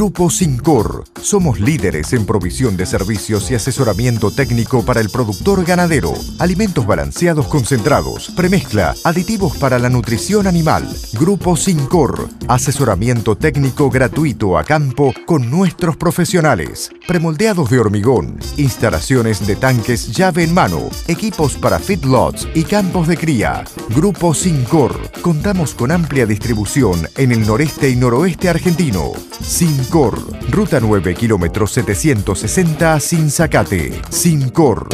Grupo Sincor. Somos líderes en provisión de servicios y asesoramiento técnico para el productor ganadero. Alimentos balanceados concentrados, premezcla, aditivos para la nutrición animal. Grupo Sincor. Asesoramiento técnico gratuito a campo con nuestros profesionales. Premoldeados de hormigón. Instalaciones de tanques llave en mano. Equipos para feedlots y campos de cría. Grupo Sincor. Contamos con amplia distribución en el noreste y noroeste argentino. Sincor, Ruta 9, kilómetro 760, Sinzacate. Sincor.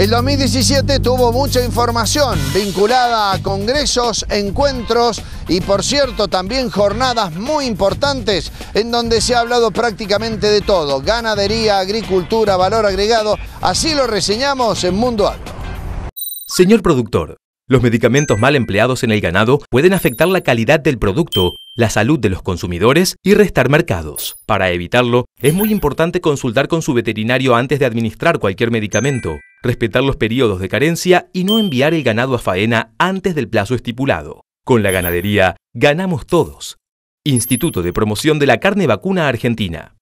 El 2017 tuvo mucha información vinculada a congresos, encuentros y por cierto también jornadas muy importantes en donde se ha hablado prácticamente de todo, ganadería, agricultura, valor agregado, así lo reseñamos en Mundo Agro. Señor productor, los medicamentos mal empleados en el ganado pueden afectar la calidad del producto, la salud de los consumidores y restar mercados. Para evitarlo, es muy importante consultar con su veterinario antes de administrar cualquier medicamento, respetar los periodos de carencia y no enviar el ganado a faena antes del plazo estipulado. Con la ganadería, ganamos todos. Instituto de Promoción de la Carne Vacuna Argentina.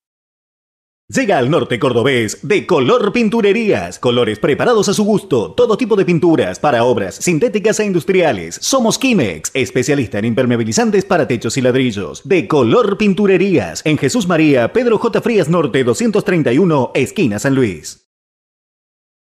Llega al norte cordobés de Color Pinturerías. Colores preparados a su gusto. Todo tipo de pinturas para obras sintéticas e industriales. Somos Kimex, especialista en impermeabilizantes para techos y ladrillos. De Color Pinturerías. En Jesús María, Pedro J. Frías Norte 231, esquina San Luis.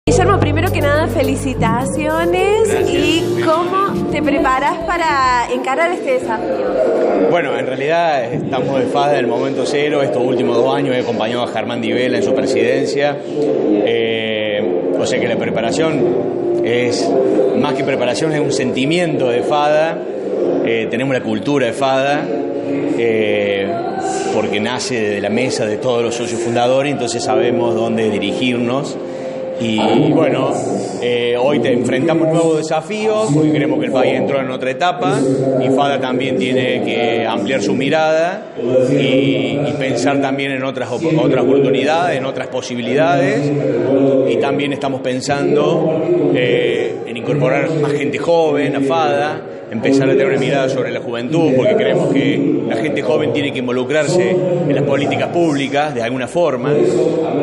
Guillermo, primero que nada, felicitaciones. ¿Y cómo te preparas para encarar este desafío? Bueno, en realidad estamos de fase del momento cero. Estos últimos dos años he acompañado a Germán Divela en su presidencia. Eh, o sea que la preparación es, más que preparación, es un sentimiento de FADA. Eh, tenemos la cultura de FADA. eh, porque nace de la mesa de todos los socios fundadores, entonces sabemos dónde dirigirnos. Y bueno, eh, hoy te enfrentamos nuevos desafíos, porque creemos que el país entró en otra etapa y FADA también tiene que ampliar su mirada y, pensar también en otras, otras oportunidades, en otras posibilidades. Y también estamos pensando eh, en incorporar más gente joven a FADA, empezar a tener una mirada sobre la juventud, porque creemos que la gente joven tiene que involucrarse en las políticas públicas de alguna forma,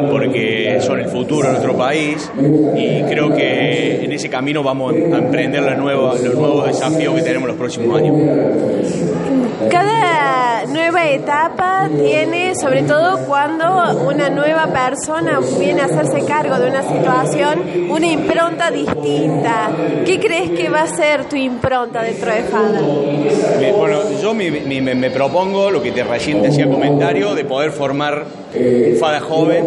porque son el futuro de nuestro país y creo que en ese camino vamos a emprender la nueva, los nuevos desafíos que tenemos los próximos años. Nueva etapa tiene, sobre todo cuando una nueva persona viene a hacerse cargo de una situación, una impronta distinta. ¿Qué crees que va a ser tu impronta dentro de FADA? Bueno, yo me propongo, lo que te recién te hacía comentario, de poder formar un FADA joven.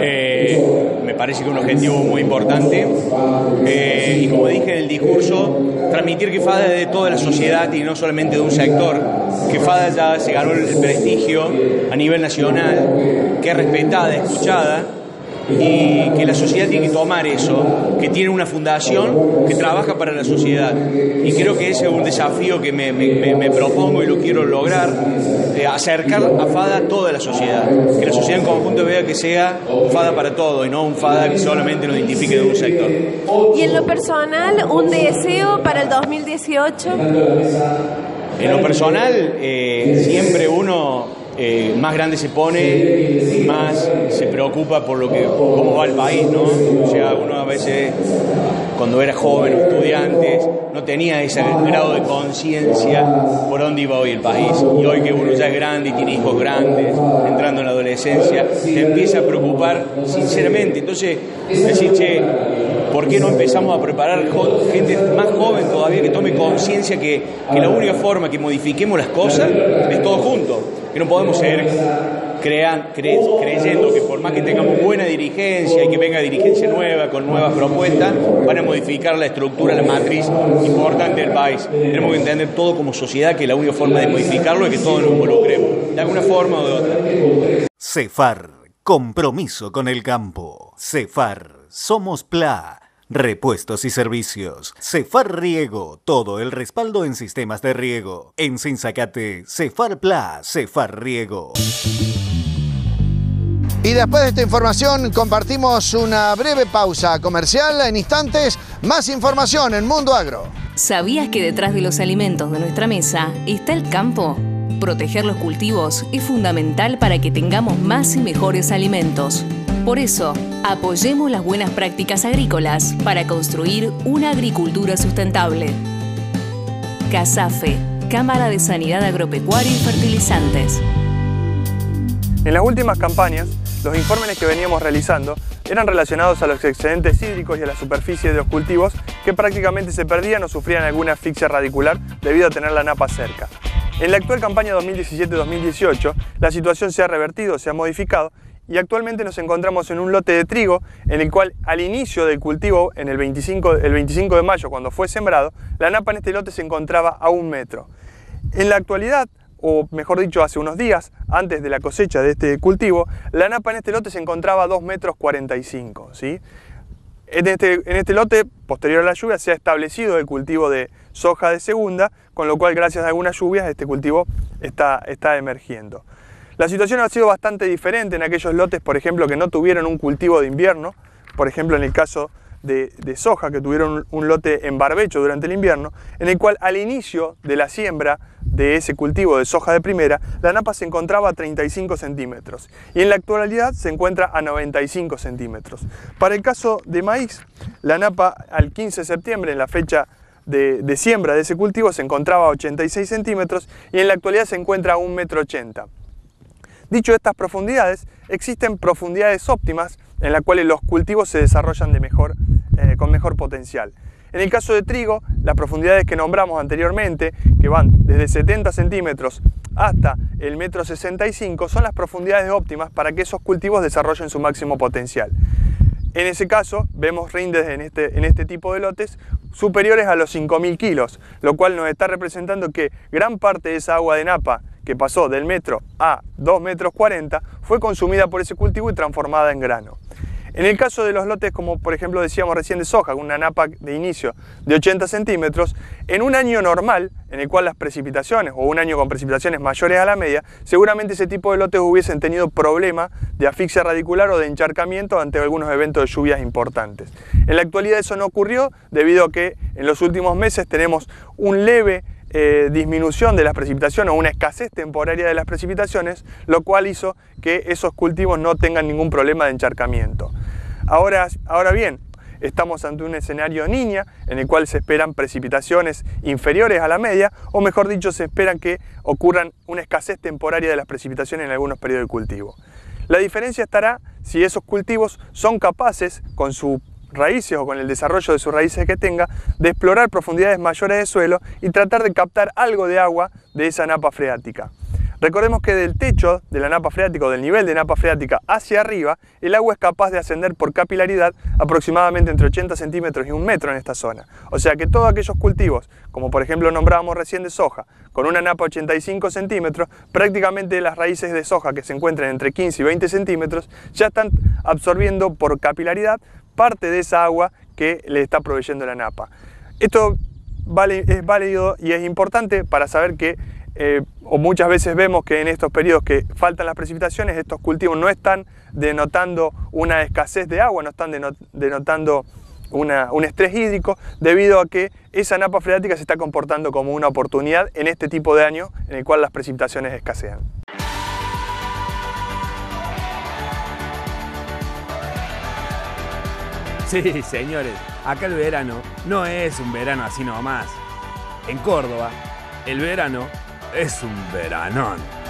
Eh, parece que es un objetivo muy importante. Eh, y como dije en el discurso, transmitir que FADA es de toda la sociedad y no solamente de un sector. Que FADA ya se ganó el prestigio a nivel nacional, que es respetada, escuchada y que la sociedad tiene que tomar eso, que tiene una fundación que trabaja para la sociedad. Y creo que ese es un desafío que me, me- me- propongo y lo quiero lograr, eh, acercar a FADA a toda la sociedad, que la sociedad en conjunto vea que sea un FADA para todo y no un FADA que solamente nos identifique de un sector. Y en lo personal, un deseo para el 2018. En lo personal, eh, siempre uno eh, más grande se pone, más se preocupa por lo que, cómo va el país, ¿no? O sea, uno a veces, cuando era joven o estudiante, no tenía ese grado de conciencia por dónde iba hoy el país. Y hoy que uno ya es grande y tiene hijos grandes, entrando en la adolescencia, te empieza a preocupar sinceramente. Entonces, decir, che, ¿Por qué no empezamos a preparar gente más joven todavía que tome conciencia que, que la única forma que modifiquemos las cosas es todos juntos? Que no podemos seguir crean- cre- creyendo que por más que tengamos buena dirigencia y que venga dirigencia nueva con nuevas propuestas, van a modificar la estructura, la matriz importante del país. Tenemos que entender todo como sociedad que la única forma de modificarlo es que todos nos involucremos, de alguna forma o de otra. Cefar, compromiso con el campo. Cefar, somos PLA. Repuestos y servicios. Cefar Riego, todo el respaldo en sistemas de riego. En Sinzacate, Cefar PLA, Cefar Riego. Y después de esta información compartimos una breve pausa comercial. En instantes, más información en Mundo Agro. ¿Sabías que detrás de los alimentos de nuestra mesa está el campo? Proteger los cultivos es fundamental para que tengamos más y mejores alimentos. Por eso, apoyemos las buenas prácticas agrícolas para construir una agricultura sustentable. CASAFE, Cámara de Sanidad Agropecuaria y Fertilizantes. En las últimas campañas, los informes que veníamos realizando eran relacionados a los excedentes hídricos y a la superficie de los cultivos que prácticamente se perdían o sufrían alguna asfixia radicular debido a tener la napa cerca. En la actual campaña 2017-2018, la situación se ha revertido, se ha modificado y actualmente nos encontramos en un lote de trigo en el cual al inicio del cultivo, en el 25, el 25 de mayo, cuando fue sembrado, la napa en este lote se encontraba a un metro. En la actualidad, o mejor dicho, hace unos días, antes de la cosecha de este cultivo, la napa en este lote se encontraba a 2 metros 45. ¿sí? En, este, en este lote, posterior a la lluvia, se ha establecido el cultivo de soja de segunda, con lo cual gracias a algunas lluvias este cultivo está, está emergiendo. La situación ha sido bastante diferente en aquellos lotes, por ejemplo, que no tuvieron un cultivo de invierno, por ejemplo en el caso de, soja, que tuvieron un, lote en barbecho durante el invierno, en el cual al inicio de la siembra de ese cultivo de soja de primera, la napa se encontraba a 35 centímetros y en la actualidad se encuentra a 95 centímetros. Para el caso de maíz, la napa al 15 de septiembre, en la fecha de, siembra de ese cultivo, se encontraba a 86 centímetros y en la actualidad se encuentra a 1,80 metro. Dicho estas profundidades, existen profundidades óptimas en las cuales los cultivos se desarrollan de mejor, eh, con mejor potencial. En el caso de trigo, las profundidades que nombramos anteriormente, que van desde 70 centímetros hasta el metro 65, son las profundidades óptimas para que esos cultivos desarrollen su máximo potencial. En ese caso, vemos rindes en este, en este tipo de lotes superiores a los 5.000 kilos, lo cual nos está representando que gran parte de esa agua de napa que pasó del metro a 2 metros 40 fue consumida por ese cultivo y transformada en grano. En el caso de los lotes, como por ejemplo decíamos recién de soja, con una napa de inicio de 80 centímetros, en un año normal, en el cual las precipitaciones, o un año con precipitaciones mayores a la media, seguramente ese tipo de lotes hubiesen tenido problema de asfixia radicular o de encharcamiento ante algunos eventos de lluvias importantes. En la actualidad eso no ocurrió debido a que en los últimos meses tenemos un leve eh, disminución de las precipitaciones o una escasez temporaria de las precipitaciones, lo cual hizo que esos cultivos no tengan ningún problema de encharcamiento. Ahora, ahora bien, estamos ante un escenario niña en el cual se esperan precipitaciones inferiores a la media, o mejor dicho, se espera que ocurran una escasez temporaria de las precipitaciones en algunos periodos de cultivo. La diferencia estará si esos cultivos son capaces, con su raíces o con el desarrollo de sus raíces que tenga, de explorar profundidades mayores de suelo y tratar de captar algo de agua de esa napa freática. Recordemos que del techo de la napa freática o del nivel de napa freática hacia arriba, el agua es capaz de ascender por capilaridad aproximadamente entre 80 centímetros y un metro en esta zona. O sea que todos aquellos cultivos, como por ejemplo nombrábamos recién de soja, con una napa 85 centímetros, prácticamente las raíces de soja que se encuentran entre 15 y 20 centímetros ya están absorbiendo por capilaridad parte de esa agua que le está proveyendo la napa. Esto es válido y es importante para saber que, eh, o muchas veces vemos que en estos periodos que faltan las precipitaciones, estos cultivos no están denotando una escasez de agua, no están denotando un estrés hídrico, debido a que esa napa freática se está comportando como una oportunidad en este tipo de año en el cual las precipitaciones escasean. Sí, señores, acá el verano no es un verano así nomás. En Córdoba, el verano es un veranón.